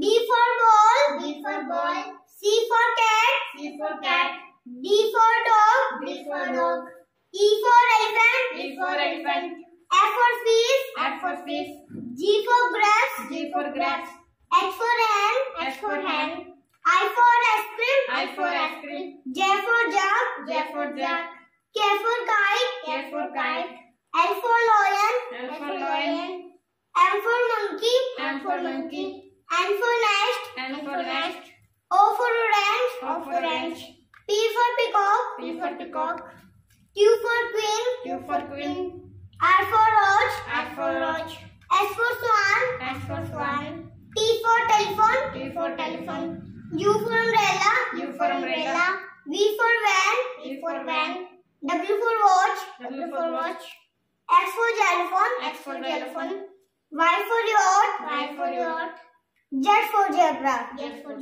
B for ball. B for ball. C for cat. C for cat. D for dog. D for dog. E for elephant. E for elephant. F for fish. F for fish. G for grapes. G for grapes. H for hen. H for hen. I for ice cream. I for ice cream. J for jug. J for jug. K for kite. K for kite. L for lion. L for lion. M for monkey. M for monkey. N orange. P for peacock. P for peacock. Q for queen. Q for queen. R for roach. R for roach. S for swan. S for swan. T for telephone. T for telephone. U for umbrella. U for umbrella. V for van. V for van. W for watch. W for watch. X for xylophone. X for telephone. Y for yacht. Y for yacht. Z for zebra. Z for